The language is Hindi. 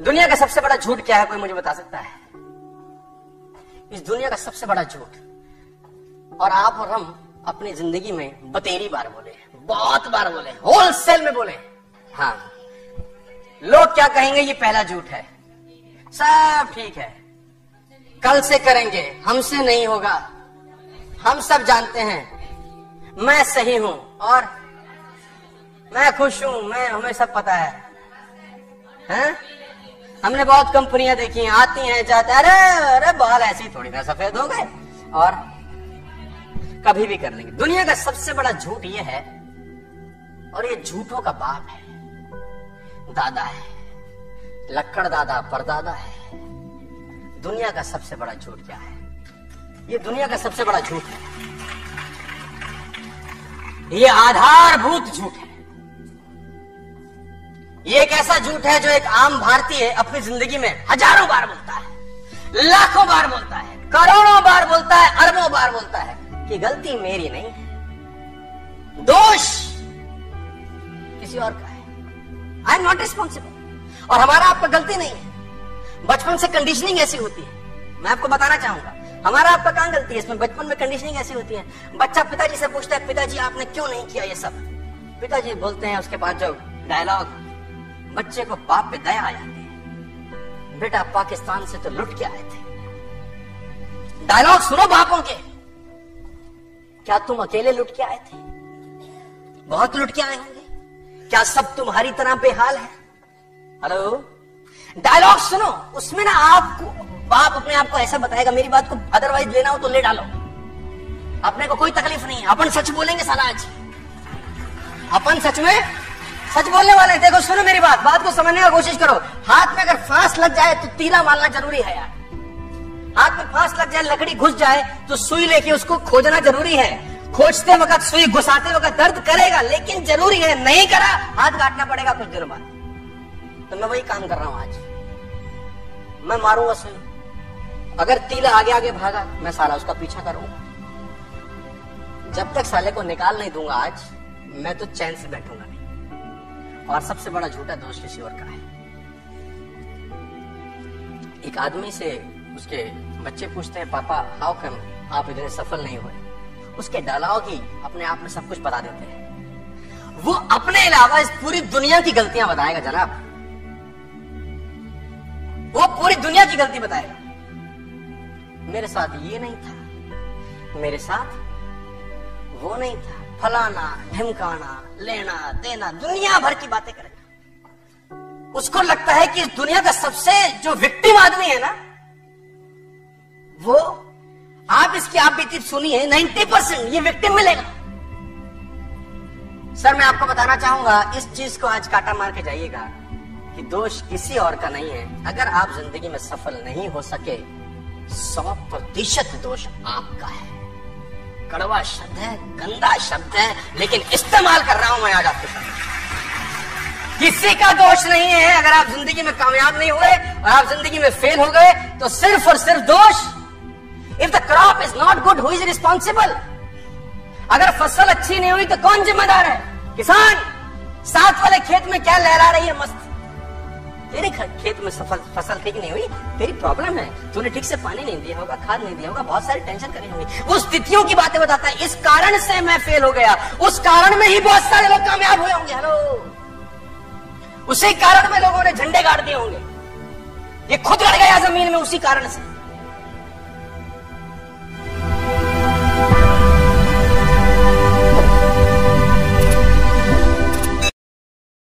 दुनिया का सबसे बड़ा झूठ क्या है? कोई मुझे बता सकता है? इस दुनिया का सबसे बड़ा झूठ। और आप और हम अपनी ज़िंदगी में बतेरी बार बोले बहुत बार बोले होलसेल में बोले हाँ। लोग क्या कहेंगे, ये पहला झूठ है। सब ठीक है। कल से करेंगे, हमसे नहीं होगा। हम सब जानते हैं, मैं सही हूँ और मैं खुश हूँ, मैं, हमें सब पता है। हैं? हमने बहुत कंपनियाँ देखी हैं, आती हैं, जाते अरे अरे बाल ऐसे ही थोड़ी ना सफ़ेद हो गए और कभी भी कर लेंगे। दुनिया का सबसे बड़ा झूठ ये है और ये झूठों का बाप है। दादा है, लक्कड़ दादा, परदादा है। दुनिया का सबसे बड़ा झूठ क्या है? ये दुनिया का सबसे बड़ा झूठ है। ये आधारभूत झूठ है। ये एक ऐसा झूठ है जो एक आम भारतीय अपनी ज़िंदगी में हज़ारों बार बोलता है, लाखों बार बोलता है, करोड़ों बार बोलता है, अरबों बार बोलता है कि गलती मेरी नहीं है। दोष किसी और का है। आई एम नॉट रिस्पॉन्सिबल और हमारा आपका गलती नहीं है। बचपन से कंडीशनिंग ऐसी होती है। मैं आपको बताना चाहूँगा, हमारा आपका कहाँ गलती है? इसमें बचपन में कंडीशनिंग ऐसी होती है। बच्चा पिताजी से पूछता है, पिताजी, आपने क्यों नहीं किया ये सब? पिताजी बोलते हैं, उसके बाद जो डायलॉग बच्चे को बाप पे दया आ जाती है। बेटा पाकिस्तान से तो लुट के आए थे। डायलॉग सुनो बापों के। क्या तुम अकेले लुट के आए थे? बहुत लुट के आए होंगे। क्या सब तुम्हारी तरह बेहाल है? हेलो? डायलॉग सुनो। उसमें ना आपको, बाप अपने आप को ऐसा बताएगा, मेरी बात को अदरवाइज़ लेना हो तो ले डालो। अपने को कोई तकलीफ़ नहीं अपन सच बोलेंगे साला आज। अपन सच में सच बोलने वाले देखो, सुनो मेरी बात। बात को समझने का कोशिश करो। हाथ में अगर फांस लग जाए तो तीला मारना ज़रूरी है यार। हाथ में फांस लग जाए, लकड़ी घुस जाए तो सुई लेके उसको खोजना ज़रूरी है। खोजते वक्त, सुई घुसाते वक्त दर्द करेगा, लेकिन ज़रूरी है, नहीं करा, हाथ काटना पड़ेगा कुछ देर बाद। तो मैं वही काम कर रहा हूँ आज। मैं मारूँगा सुई। अगर तीला आगे आगे भागा, मैं साला उसका पीछा करूँगा जब तक साले को निकाल नहीं दूँगा आज, मैं तो चैन से बैठूँगा। और सबसे बड़ा झूठा दोष किसी और का है। एक आदमी से उसके बच्चे पूछते हैं, पापा हाउ कम आप इतने सफल नहीं हुए? उसके डायलॉग ही अपने आप में सब कुछ बता देते हैं। वो अपने अलावा इस पूरी दुनिया की गलतियाँ बताएगा, जनाब। वो पूरी दुनिया की गलती बताएगा। मेरे साथ ये नहीं था। मेरे साथ वो नहीं था। फलाना ढिमकाना लेना, देना, दुनिया भर की बातें करेगा। उसको लगता है कि इस दुनिया का सबसे जो विक्टिम आदमी है ना, वो आप इसकी आप बीती सुनिए 90 परसेंट ये विक्टिम मिलेगा। सर मैं आपको बताना चाहूँगा, इस चीज़ को आज काटा मार के जाइएगा कि दोष किसी और का नहीं है। अगर आप ज़िंदगी में सफल नहीं हो सके, सौ प्रतिशत दोष आपका है। कड़वा शब्द है, गंदा शब्द है, लेकिन इस्तेमाल कर रहा हूँ मैं आज आपके सामने किसी का दोष नहीं है, अगर आप ज़िंदगी में कामयाब नहीं हुए और आप ज़िंदगी में फेल हो गए तो सिर्फ़ और सिर्फ़ दोष। If the crop is not good who is responsible अगर फ़सल अच्छी नहीं हुई तो कौन जिम्मेदार है? किसान, साथ वाले खेत में क्या लहरा रही है मस्त? तेरे खेत में सफल, फ़सल ठीक नहीं हुई, तेरी प्रॉब्लम है। तूने ठीक से पानी नहीं दिया होगा, खाद नहीं दिया होगा, बहुत सारी टेंशन करी होगी। वो स्थितियों की बातें बताता है। इस कारण से मैं फेल हो गया। उस कारण में ही बहुत सारे लोग कामयाब हुए होंगे। हेलो उसी कारण में लोगों ने झंडे गाड़ दिए होंगे। ये खुद गड़ गया ज़मीन में उसी कारण से।